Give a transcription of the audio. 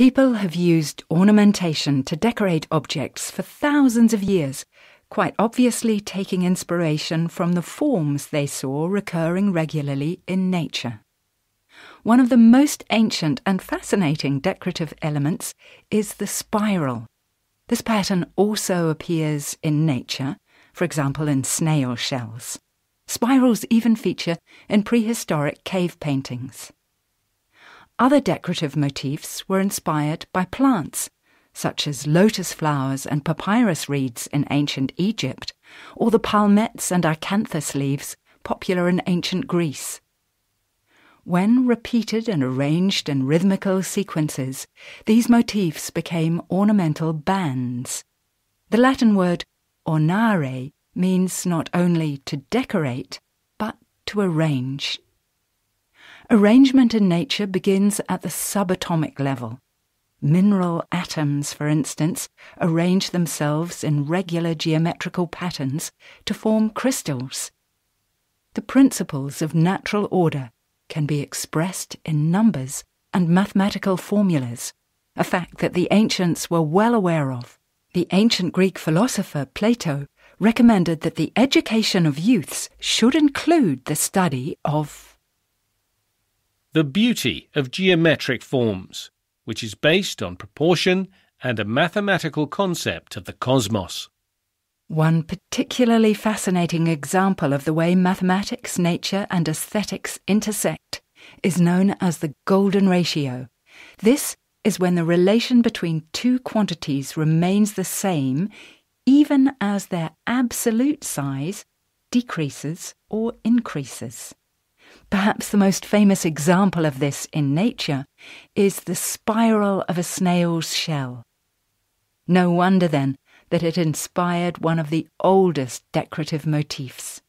People have used ornamentation to decorate objects for thousands of years, quite obviously taking inspiration from the forms they saw recurring regularly in nature. One of the most ancient and fascinating decorative elements is the spiral. This pattern also appears in nature, for example in snail shells. Spirals even feature in prehistoric cave paintings. Other decorative motifs were inspired by plants, such as lotus flowers and papyrus reeds in ancient Egypt, or the palmettes and acanthus leaves popular in ancient Greece. When repeated and arranged in rhythmical sequences, these motifs became ornamental bands. The Latin word ornare means not only to decorate, but to arrange. Arrangement in nature begins at the subatomic level. Mineral atoms, for instance, arrange themselves in regular geometrical patterns to form crystals. The principles of natural order can be expressed in numbers and mathematical formulas, a fact that the ancients were well aware of. The ancient Greek philosopher Plato recommended that the education of youths should include the study of the beauty of geometric forms, which is based on proportion and a mathematical concept of the cosmos. One particularly fascinating example of the way mathematics, nature, and aesthetics intersect is known as the golden ratio. This is when the relation between two quantities remains the same even as their absolute size decreases or increases. Perhaps the most famous example of this in nature is the spiral of a snail's shell. No wonder then that it inspired one of the oldest decorative motifs.